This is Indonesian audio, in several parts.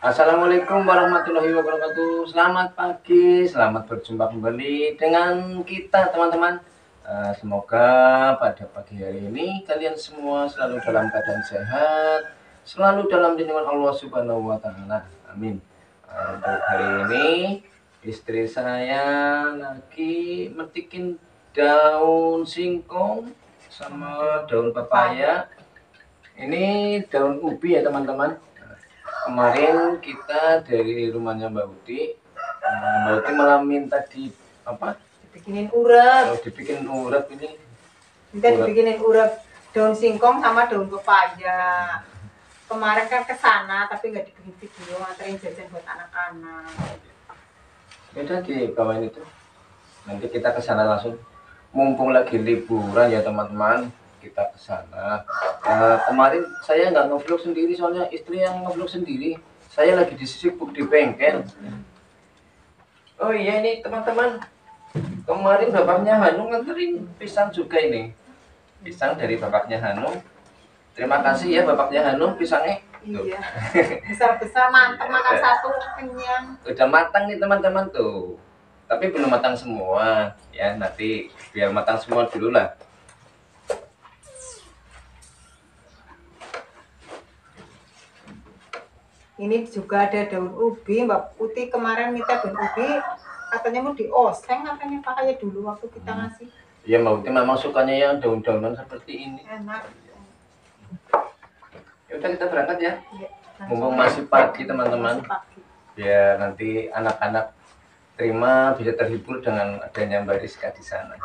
Assalamualaikum warahmatullahi wabarakatuh. Selamat pagi, selamat berjumpa kembali dengan kita teman-teman. Uh, Semoga pada pagi hari ini kalian semua selalu dalam keadaan sehat Selalu dalam lindungan Allah subhanahu wa ta'ala. Amin. Uh, Untuk hari ini istri saya lagi metikin daun singkong sama daun pepaya. Ini daun ubi ya teman-teman kemarin kita dari rumahnya Mbak Uti Mbak Uti malah minta di apa? Dibikinin urap oh, dibikin urap ini. Kita dibikinin urap daun singkong sama daun pepaya. Kemarin kan ke sana tapi nggak dibikin video nganterin jajan buat anak-anak. Beda di bawah itu nanti kita ke sana langsung. Mumpung lagi liburan ya teman-teman kita ke sana. Uh, kemarin saya nggak ngevlog sendiri soalnya istri yang ngevlog sendiri. Saya lagi disibuk di bengkel. Oh iya ini teman-teman. Kemarin bapaknya Hanung nganterin pisang juga ini. Pisang dari bapaknya Hanung terima kasih ya bapaknya Hanung pisangnya. Iya. Besar-besar mantap makan satu kenyang. Udah matang nih teman-teman tuh. Tapi belum matang semua. Ya nanti biar matang semua dulu lah ini juga ada daun ubi Mbak Putih. Kemarin minta daun ubi katanya mau dioseng katanya pakai dulu waktu kita hmm. ngasih. Iya Mbak Putih memang sukanya yang daun-daunan seperti ini. Enak. Ya udah kita berangkat ya, ya mumpung masih pagi teman-teman. biar nanti anak-anak terima bisa terhibur dengan adanya Mbak Rizka di sana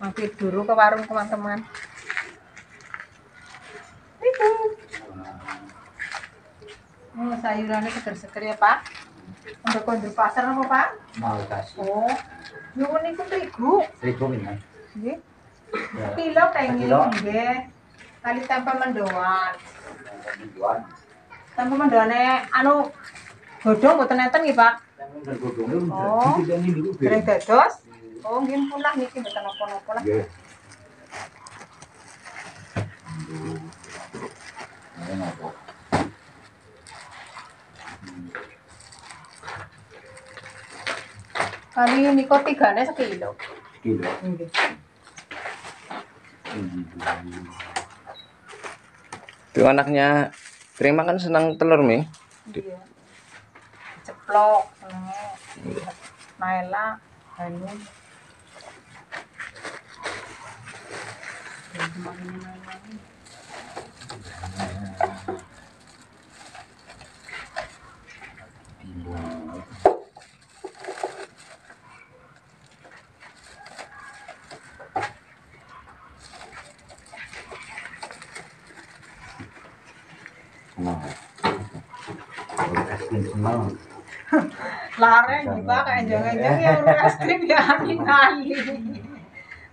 mampir dulu ke warung teman-teman Oh, sayurannya seger-seger ya Pak. Untuk kondur pasar apa Pak? Mau kasih. Oh, nyuwun itu terigu. Terigu ini. Nggih. Kilo pengen nggih. Kali tempe mendoan. Mendoan. Tempe mendoane anu godhong mboten enten nggih Pak. Oh, goreng dados. Oh, nggih pun lah niki mboten napa-napa lah. Kali ini kok tigane sekilo. Kilo. Nggih. Itu anaknya terima kan senang telur mi. Iya. Ceplok, Naila, Hanum. Laren juga kayak jangan-jangan ya es krim ya angin angin.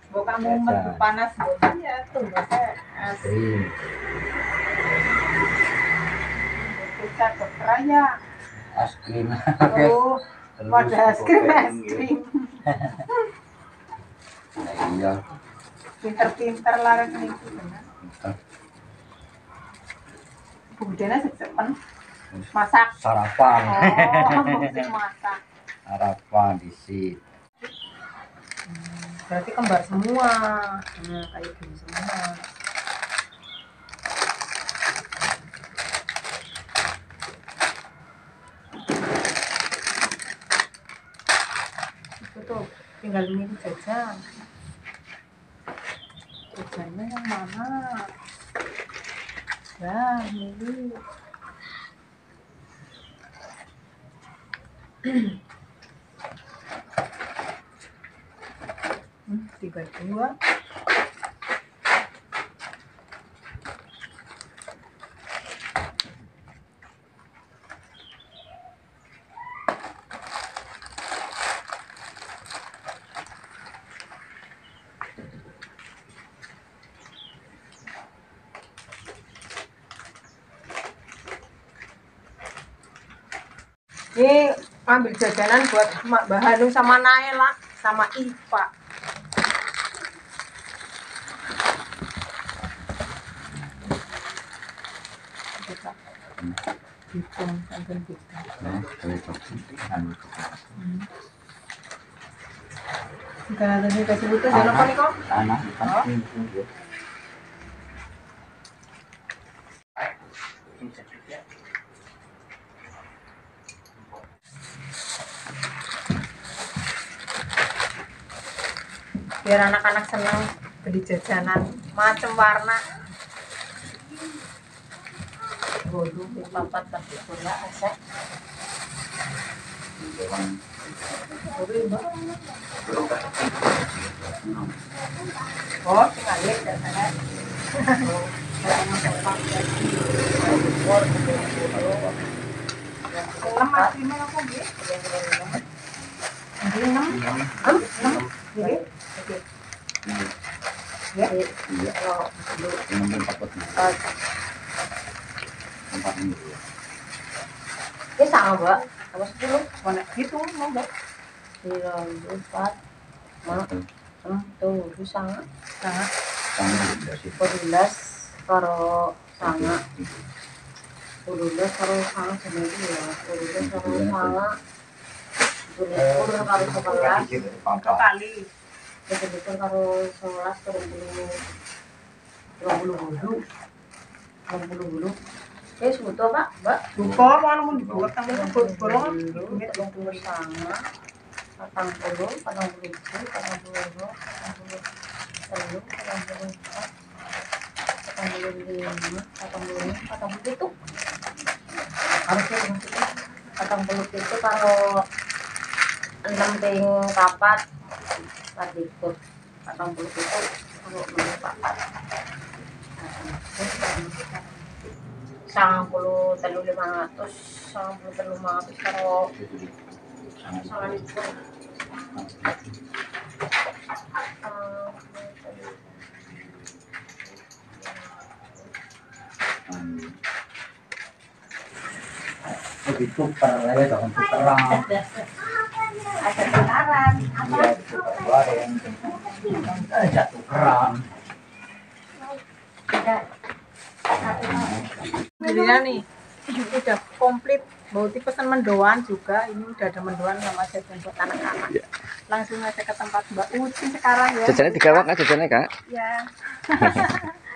Bukan mumet panas banget ya tuh bahasa es krim. Kita kekeranya. Es krim. Oh, es krim es krim. Iya. Pinter-pinter ini benar. Kemudian secepet masak. Sarapan. Oh masak. Sarapan di sit hmm, berarti kembar semua. Nah kayak gini semua. Itu tuh tinggal milih jajan. Jajannya yang mana ya milih Hmm, tiga dua ini ambil jajanan buat Mak Mbak Hanung sama Naila sama Ipa Kita hitung sampai kita. Kita tadi kasih butuh jangan lupa nih kok Tanah, biar anak-anak senang beli jajanan macam warna Waduh, papat tapi bola asek. Waduh, Mbak. Oh, jajanan. Enam gitu. Enam, enam, enam. Ya, Iya, kalau enam dan empat buat eh, empat ini. ini sama mbak, sama sepuluh, mana gitu mau mbak? Tiga, empat, lima, enam, tuh, itu sama, sama, Tanah udah sih. berulas, karo sama, berulas karo sama sama itu ya, berulas karo sama, berulas karo sebelas, kali, betul-betul karo sebelas, karo puluh, dua puluh bulu, dua puluh bulu. Eh, sebutu apa, mbak? Buka mana mau dibuat bolong dulu hitung dulu sama patang puluh patang puluh tujuh patang puluh dua patang puluh telu patang puluh empat patang puluh lima patang puluh enam patang puluh itu harusnya patang puluh itu kalau enam ting papat puluh itu kalau enam papat sangat puluh telu lima ratus sangat puluh telu lima ratus kalau sangat itu Lebih tuker ya, jangan tukeran. Ada getaran Iya, bareng. Aja tukeran. Jadinya nih. Udah komplit. Bauti pesan mendoan juga. Ini udah ada mendoan sama jajan buat anak-anak. Langsung aja ke tempat Mbak Uci sekarang ya. Jajannya tiga wak, Kak, jajannya kak. ya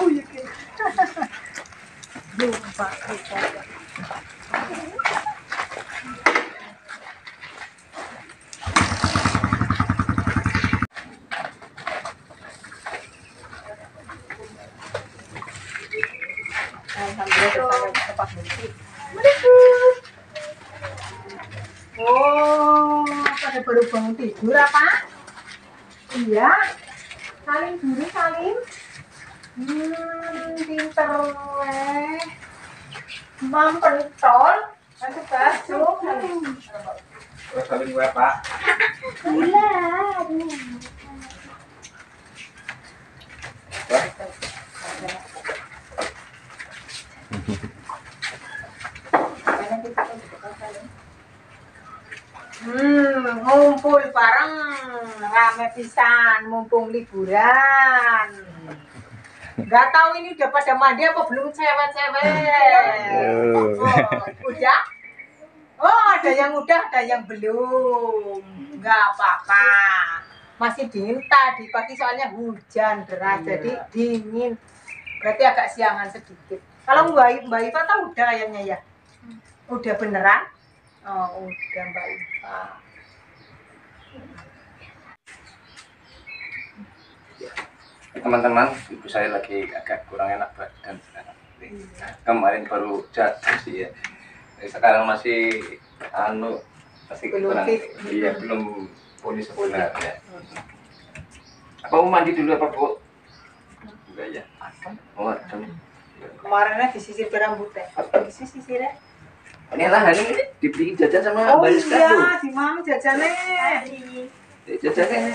Oh iya lupa Alhamdulillah kita. Oh, pada baru bangun tidur apa? Iya. Salim dulu salim. Hmm, pinter weh. Basuh. Terus gue pak. Hmm, ngumpul bareng rame pisan mumpung liburan. Gak tahu ini udah pada mandi apa belum cewek-cewek. Oh, udah? Oh, ada yang udah, ada yang belum. Gak apa-apa. Masih dingin tadi pagi soalnya hujan deras jadi dingin. Berarti agak siangan sedikit. Kalau Mbak Mbak Iva tahu udah kayaknya ya? Udah beneran? Oh, udah Mbak Iva. Teman-teman ibu saya lagi agak kurang enak badan sekarang kemarin baru jatuh sih ya sekarang masih anu masih Belum kurang. iya belum pulih sebenarnya. Apa mau mandi dulu apa bu? Enggak ya. Oh adem. Kemarinnya disisir rambutnya. Disisir ya. ini lah hari ini dibeli jajan sama Oh Mbak Rizka tuh iya, di mana jajannya? Eh, jajannya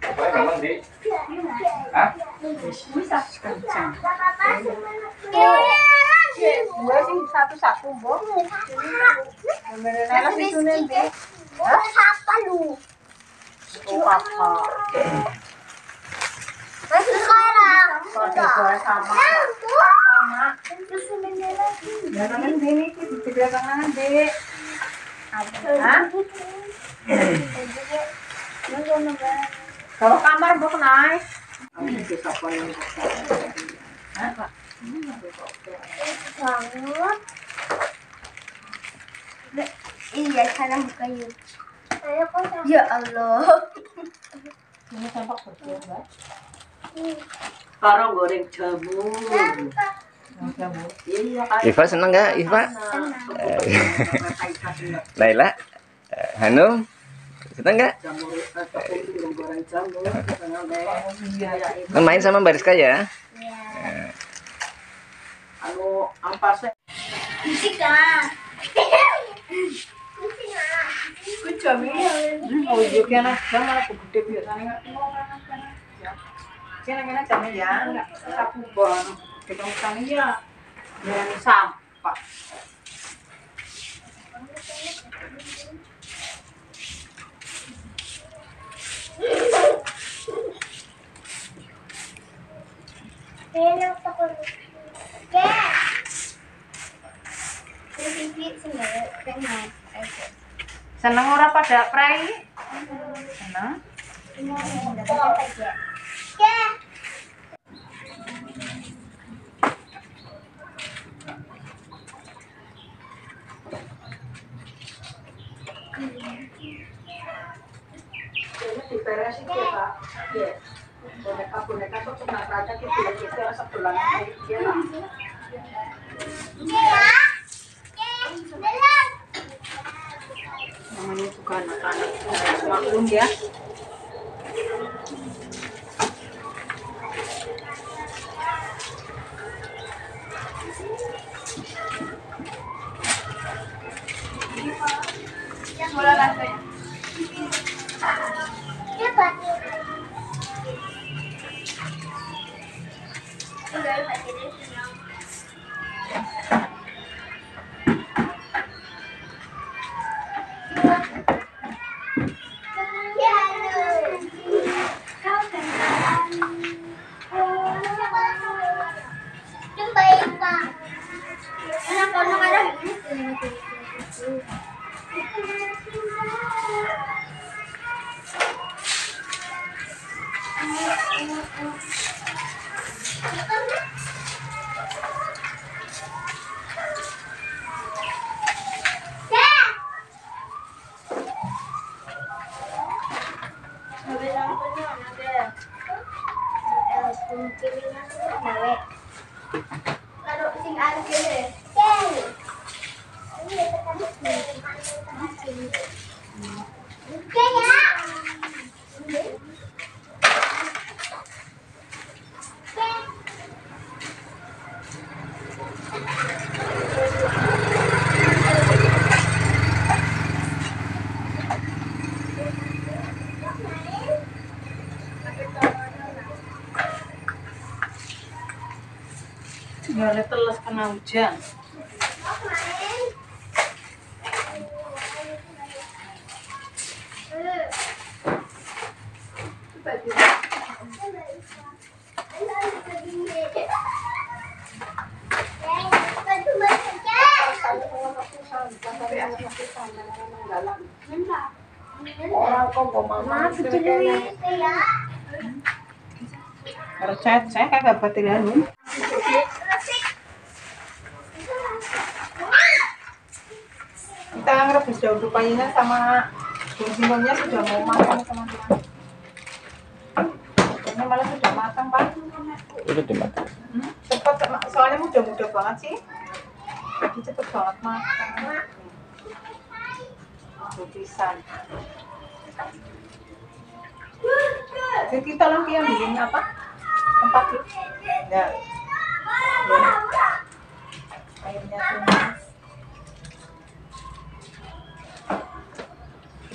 dingin. apa ya mandi Hah? Kencang. Dua sih itu nanti. Oh, apa? Kalau dua sama. Sama. Jangan ini, di belakang Dek. Hah? Kalau kamar Mbak naik. Hah? Iya, karena buka YouTube. Ya Allah. Ini tampak betul, Mbak. Karo goreng jamu. Iya. Iva seneng nggak Iva Laila eh, Hanum seneng nggak Jamu, eh, goreng jamu. Iya, ya. kan main sama Mbak Rizka ya Anu. Oh iya ya kita ya sampah seneng ora pada pray seneng. Diberesin ya pak. Iya. boneka boneka tuh kena kaca gitu ya gitu ya sebulan ya lah namanya juga anak-anak maklum ya Kalau sing arep dhewe. Kena hujan Percaya saya kagak batilan lu. Kita ngerebus daun rupanya sama daun singkongnya sudah mau matang teman-teman. Ini malah sudah matang pak. Udah dimakan. Hmm, Cepat soalnya mudah-mudah banget sih. Jadi cepet banget matang. Tuh, pisan. Jadi kita lagi yang bikin apa? Tempat itu. Ya. Ya. Airnya tumis.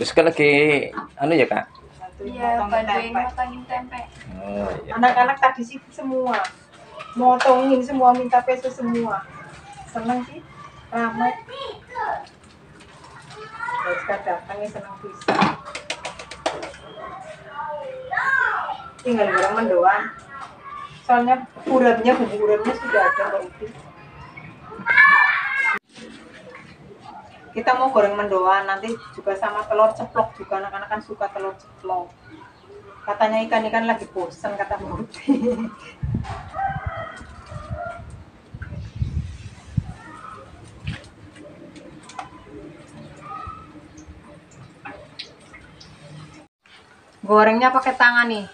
Terus kan lagi anu ya kak? Satu Iya, bantuin tempe. motongin tempe. Oh iya. Anak-anak tadi sih semua. Motongin semua, minta peso semua. Seneng sih. Ramai. Terus datangnya seneng bisa. Tinggal goreng mendoan. Soalnya urapnya, bumbu urapnya sudah ada Mbak Kita mau goreng mendoan, nanti juga sama telur ceplok juga. Anak-anak kan suka telur ceplok. Katanya ikan-ikan lagi bosan kata Mbak Uti. Gorengnya pakai tangan nih.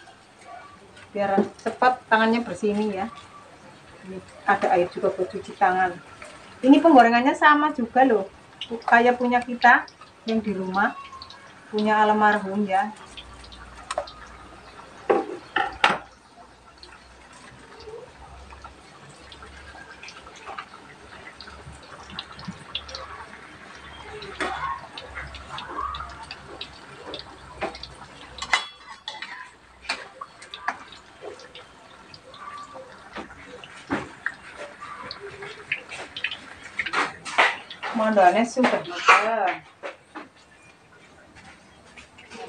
Biar cepat tangannya bersih ini ya. Ini ada air juga buat cuci tangan. Ini penggorengannya sama juga loh. Kayak punya kita yang di rumah. Punya almarhum ya. Mondone sudah matang.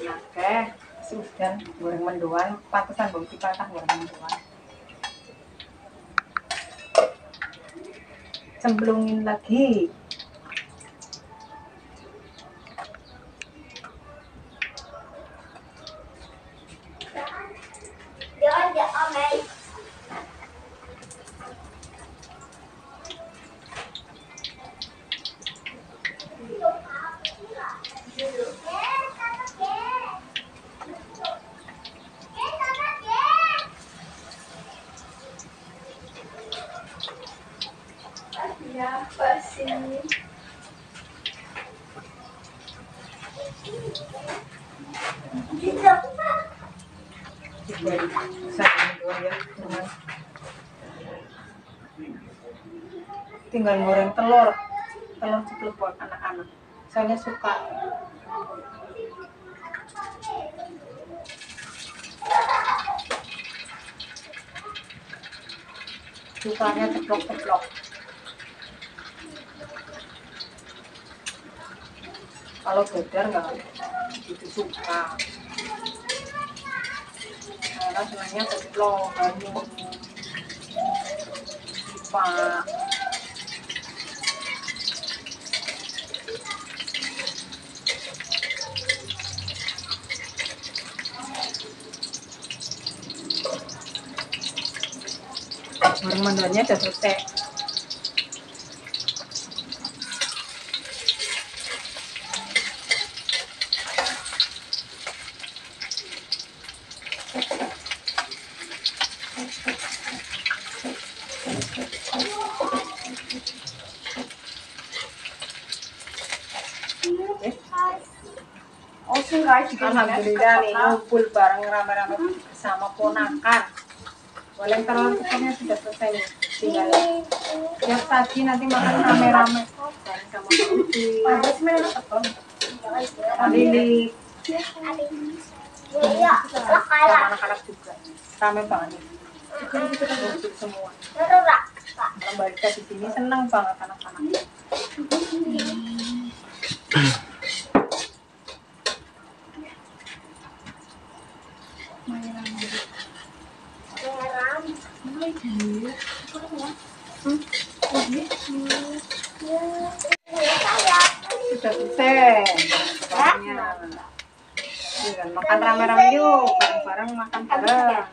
Oke, sudah goreng mendoan, pantesan bau dipatah goreng mendoan. Cemplungin lagi. Apa sih? Dari satu mendoan ya, teman. Tinggal goreng telur, telur ceplok buat anak-anak. Soalnya suka. Sukanya ceplok-ceplok. Kalau bedar nggak begitu suka. Karena senangnya ceplok, banyu, pak. Goreng mendoannya udah selesai. Alhamdulillah nih ngumpul bareng rame-rame bersama ponakan. Telur ceploknya sudah selesai. Tinggal pagi nanti makan rame-rame. Anak-anak juga. Rame banget. Ngumpul semua. Rika di sini senang banget anak-anak. Makan rame-rame yuk, bareng-bareng makan bareng.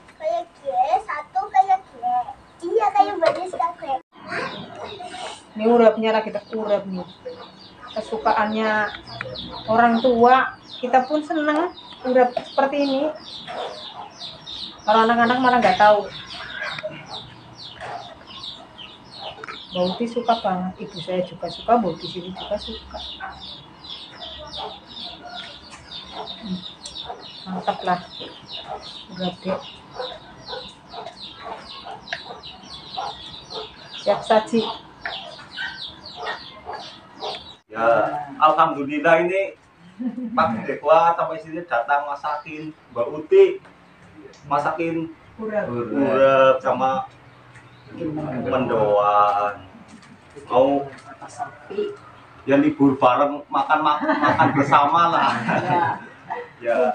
Ini urapnya lagi terurap nih. Kesukaannya orang tua, kita pun seneng urap seperti ini. Kalau anak-anak malah nggak tahu. Bauti suka banget, ibu saya juga suka, Bauti sini juga suka. Hmm, Mantap lah, deh. Siap saji. Ya, alhamdulillah ini Pak Dekwa sampai sini datang masakin Mbak Uti masakin Urap. urap sama mendoan. Mau ya libur bareng makan makan, makan bersama lah. Ya.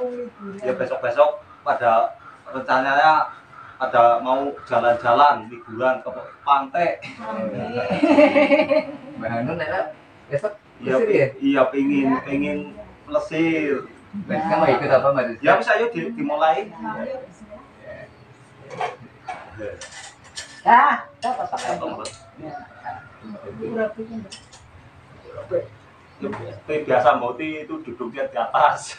Ya besok besok pada rencananya ada mau jalan-jalan liburan ke pantai. Mbak Hanun besok iya Mesir ya? iya pingin pingin lesir Mbak Rika mau ikut apa Mbak ya bisa yuk di- dimulai. Ya, dapat pakai Tapi biasa Moti itu duduknya di atas.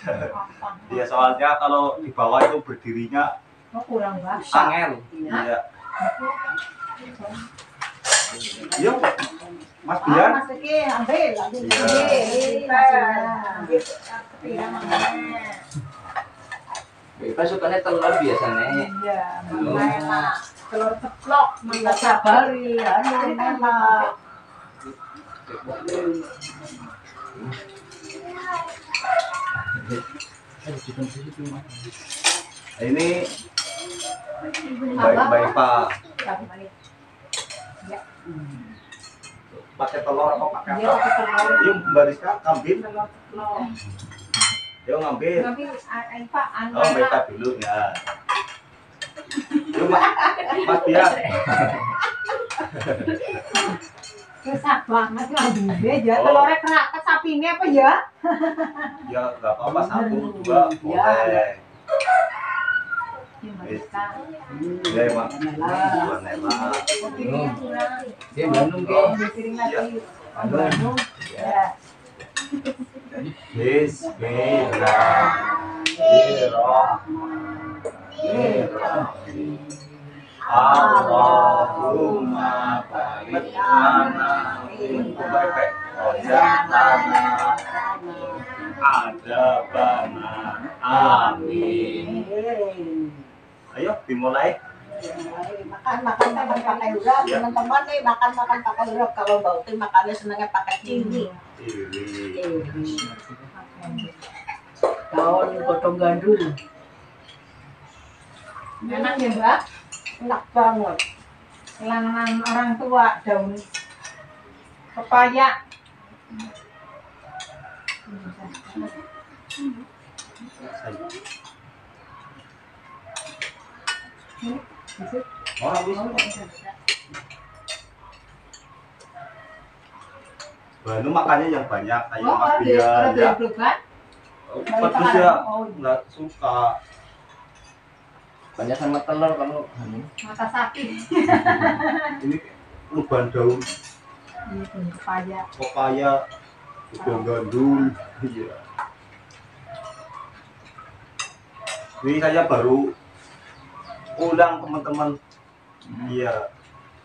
ya soalnya kalau di bawah itu berdirinya Oh, kurang banget. angel. Iya. Yuk, Mas Ah, Bian. Mas Riki, ambil, ambil. Iya. Rika sukanya telur biasanya. Iya, enak. Telur ceplok, mangga sabari, anu enak. Ini baik-baik Pak. Pakai telur apa pakai Dia apa? pakai telur. Yuk, Mbak Rizka, ambil. Telur ceplok. Yuk ngambil. Tapi, ah, eh, Pak, anu Oh, enak. dulu ya. Mas, Bian. Susah banget. Telurnya keraka sapinya apa ya? Ya, nggak apa-apa satu, dua, boleh. Ya. Ya, Bandung ke. Oh, Bandung. Ya. Allahumma barik lana min baik rojatana adabana amin ayo dimulai. Makan makan makan pakai urap Ya. teman-teman nih makan makan pakai urap kalau bau teh makannya senangnya pakai cili daun gotong gandul Enak ya, Mbak? enak banget Langan orang tua daun pepaya. Oh, ini makannya yang banyak kayak Oh, Mas ada ya. belugan. Bagus ya, Oh, nggak suka. Banyak sama telur kamu. mata sapi. Ini lubang daun Ini pepaya. pepaya, udang gandul. Iya. Ini saya baru pulang teman-teman. Iya.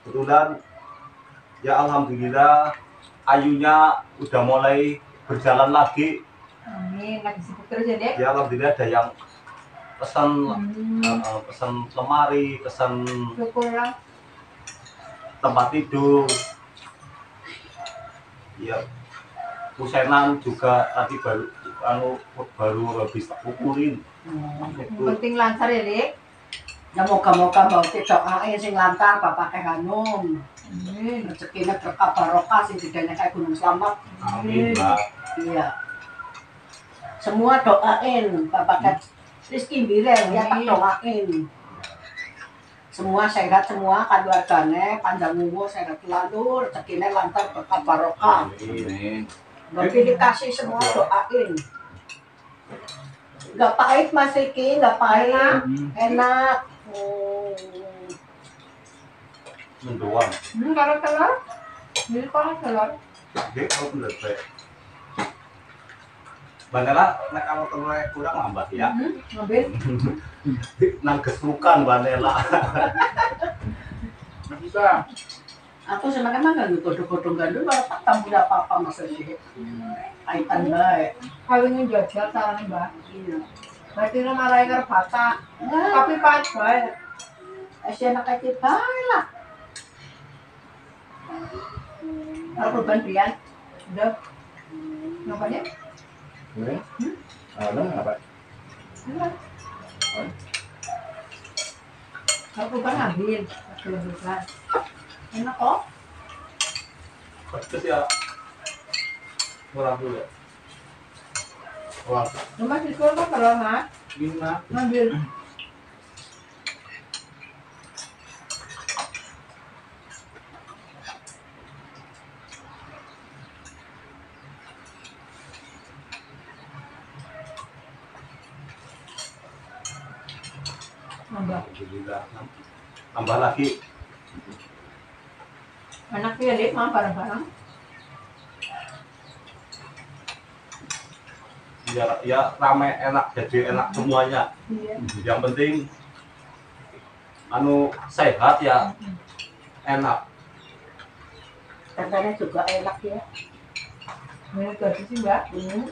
Kebetulan ya alhamdulillah ayunya udah mulai berjalan lagi. Amin, lagi sibuk terus ya, Dek. Ya alhamdulillah ada yang pesan Hmm, uh, pesan lemari, pesan syukurlah. tempat tidur. Ya pusenan juga tadi baru anu baru habis tak ukurin. Yang Itu penting lancar ya, Dek. ya moga-moga bau teh doain sing lantar bapak teh hanum Amin. Rezekinya berkah barokah sing gedenya kayak gunung selamat. Amin, Mbak. Iya. Semua doain Bapak Kat Rizky Bireng ya tak Amin. doain. Semua sehat semua keluarganya panjang umur sehat selalu rezekinya lancar berkah barokah. Amin. Nanti dikasih semua doain. Gak pahit Mas Riki, gak pahit. Enak. Hmm. Mendoang. Hmm, kalau telur? Jadi kalau telur? Oke, kalau bener baik. Bandela, nek kalau telurnya kurang nambah ya. Hmm, ngambil. Nang kesukan Bandela. Bisa. Aku senangnya mah gak godong-godong gandul malah tak tampil apa-apa Mas Riki. Kaitan baik. Kawinnya jajal salahnya mbak. Iya. Berarti malah yang. Nah, Tapi pas baik. Asya nak kaki baik lah. Kalau korban Brian, Udah. Namanya? Oke. Ada apa? Kalau bukan ngambil. Kalau bukan. enak kok. Terus ya. Kurang dulu ya. Wah, Rumah di sekolah kan kalau mas. gimana? Ngambil. Nambah. Alhamdulillah. Tambah lagi. Anaknya deh, mah bareng-bareng. Ya, ya rame enak jadi enak semuanya. Iya. Yang penting anu sehat ya enak. Katanya juga enak ya. Ini gaji sih mbak. Hmm.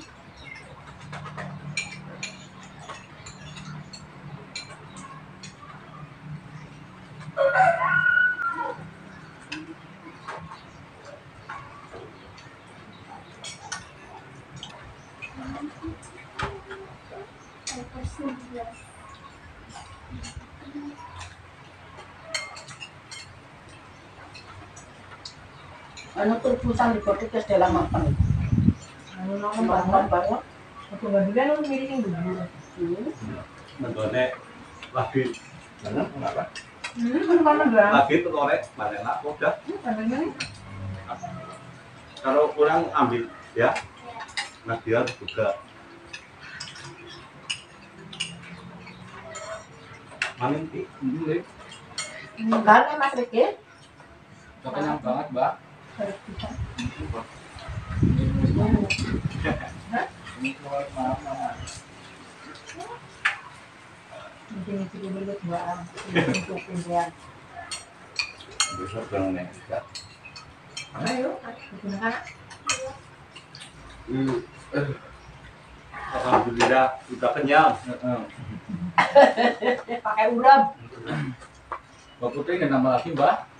Anu dalam? Anu anu. Hmm. Lagi Mana? Hmm, kan mana bang? lagi mana udah. Kalau kurang ambil ya. Nah biar juga Mana ini? Ini Enggak nih Mas Riki. kenyang banget, Mbak. Besok. Ayo. Alhamdulillah udah kenyang. Pakai urap. Mbak Putri nggak nambah lagi, Mbak?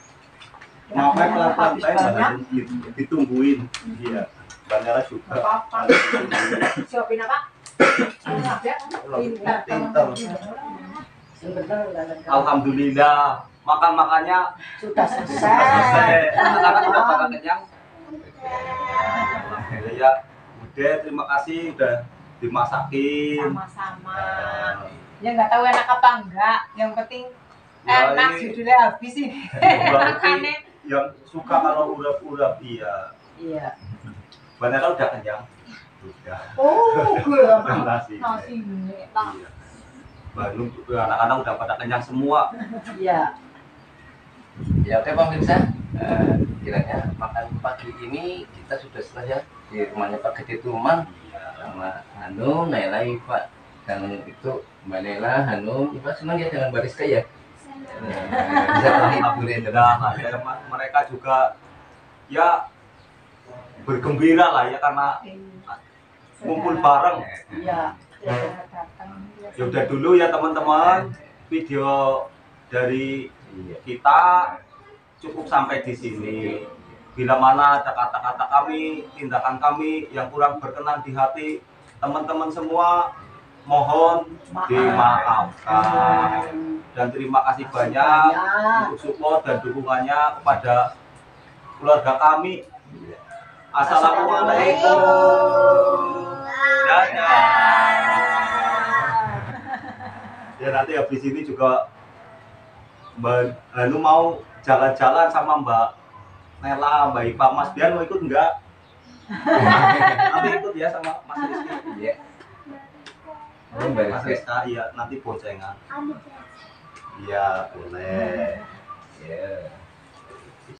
Makanya pelan-pelan Habis saya ditungguin. Iya. Bandara juga. Apa-apa. Siapin apa? Alhamdulillah makan makannya Sudah selesai. Anak-anak udah pada kenyang. Ya, udah terima kasih udah dimasakin. Sama-sama. Ya nggak tahu enak apa enggak. Yang penting Ya, enak judulnya habis ini. berarti Makannya. Yang suka kalau urap-urap iya. Iya. Bandara udah kenyang. Udah. Oh, gue Nasi. nasi ini. Iya. Baru anak-anak udah pada kenyang semua. Iya. Ya oke pemirsa, Eh, kiranya makan pagi ini kita sudah selesai ya di rumahnya Pak Gede Tumang sama Hanum, Naila, Iva dan itu Mbak Naila, Hanum, Iva senang ya dengan Bariska ya. Bisa terhibur ya ya, mereka juga ya bergembira lah ya karena ngumpul bareng. Iya. datang. Ya udah dulu ya teman-teman video dari Iya. kita cukup sampai di sini. Bila mana ada kata-kata kami, tindakan kami yang kurang berkenan di hati teman-teman semua, mohon dimaafkan. Dan terima kasih banyak untuk support dan dukungannya kepada keluarga kami. Assalamualaikum. Dadah. Ya nanti habis ini juga Mbak Hanu mau jalan-jalan sama Mbak Nela, Mbak Ipa, Mas Bian mau ikut enggak? nanti ikut ya sama Mas Rizky. Iya. Oh, Rizky. Rizka, iya nanti boncengan. Iya, boleh. Iya.